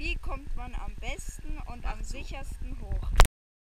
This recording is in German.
Wie kommt man am besten und am sichersten hoch?